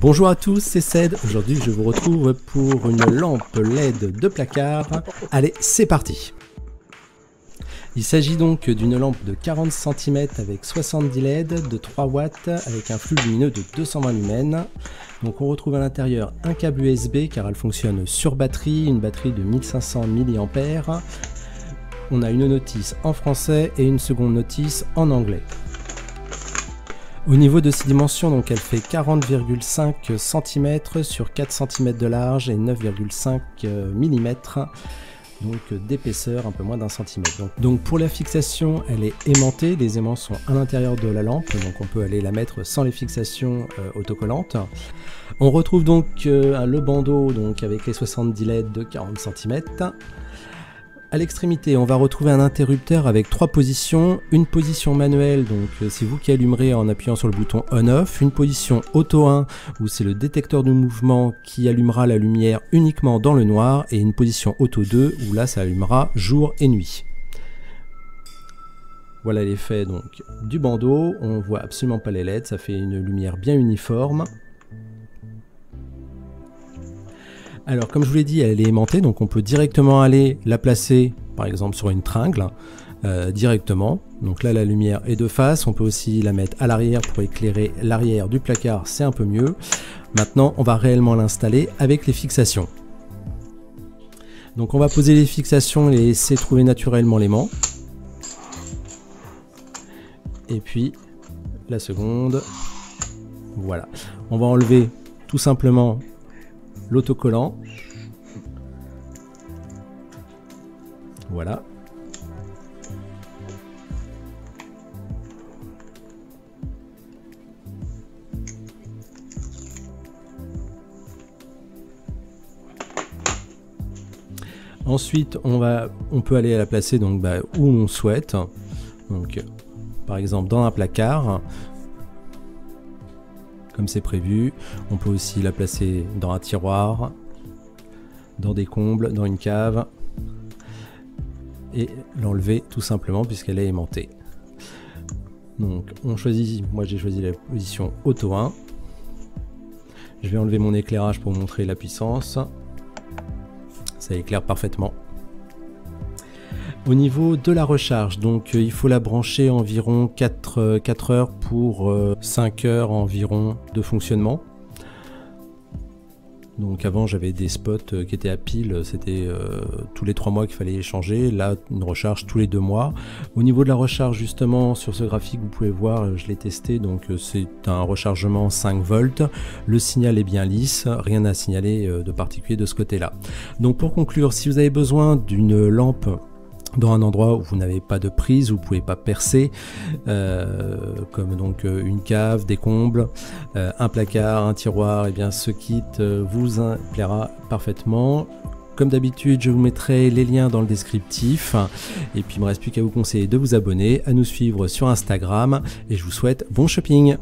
Bonjour à tous, c'est Ced. Aujourd'hui, je vous retrouve pour une lampe LED de placard. Allez, c'est parti. Il s'agit donc d'une lampe de 40 cm avec 70 LED de 3 watts avec un flux lumineux de 220 lumens. Donc on retrouve à l'intérieur un câble USB car elle fonctionne sur batterie, une batterie de 1500 mAh. On a une notice en français et une seconde notice en anglais. Au niveau de ses dimensions, donc elle fait 40,5 cm sur 4 cm de large et 9,5 mm donc d'épaisseur un peu moins d'un centimètre. Donc, pour la fixation, elle est aimantée, les aimants sont à l'intérieur de la lampe, donc on peut aller la mettre sans les fixations euh, autocollantes. On retrouve donc euh, le bandeau donc avec les 70 LED de 40 cm. À l'extrémité, on va retrouver un interrupteur avec trois positions. Une position manuelle, donc euh, c'est vous qui allumerez en appuyant sur le bouton on-off. Une position auto 1, où c'est le détecteur de mouvement qui allumera la lumière uniquement dans le noir. Et une position auto 2, où là ça allumera jour et nuit. Voilà l'effet donc du bandeau. On voit absolument pas les LED, ça fait une lumière bien uniforme. Alors, comme je vous l'ai dit, elle est aimantée, donc on peut directement aller la placer, par exemple, sur une tringle, euh, directement. Donc là, la lumière est de face. On peut aussi la mettre à l'arrière pour éclairer l'arrière du placard, c'est un peu mieux. Maintenant, on va réellement l'installer avec les fixations. Donc on va poser les fixations et laisser trouver naturellement l'aimant. Et puis, la seconde. Voilà. On va enlever tout simplement l'autocollant. Voilà. Ensuite, on, va, on peut aller la placer donc, bah, où on souhaite. Donc, par exemple, dans un placard comme c'est prévu. On peut aussi la placer dans un tiroir, dans des combles, dans une cave et l'enlever tout simplement puisqu'elle est aimantée. Donc on choisit, moi j'ai choisi la position auto 1. Je vais enlever mon éclairage pour montrer la puissance. Ça éclaire parfaitement. Au niveau de la recharge, donc euh, il faut la brancher environ 4, 4 euh, heures pour 5 euh, heures environ de fonctionnement. Donc avant j'avais des spots qui étaient à pile, c'était tous les 3 mois qu'il fallait échanger, là une recharge tous les 2 mois. Au niveau de la recharge justement sur ce graphique vous pouvez voir, je l'ai testé, donc c'est un rechargement 5 volts, le signal est bien lisse, rien à signaler de particulier de ce côté là. Donc pour conclure, si vous avez besoin d'une lampe dans un endroit où vous n'avez pas de prise, vous ne pouvez pas percer, euh, comme donc euh, une cave, des combles, euh, un placard, un tiroir, et eh bien ce kit vous plaira parfaitement. Comme d'habitude, je vous mettrai les liens dans le descriptif. Et puis il me reste plus qu'à vous conseiller de vous abonner, à nous suivre sur Instagram. Et je vous souhaite bon shopping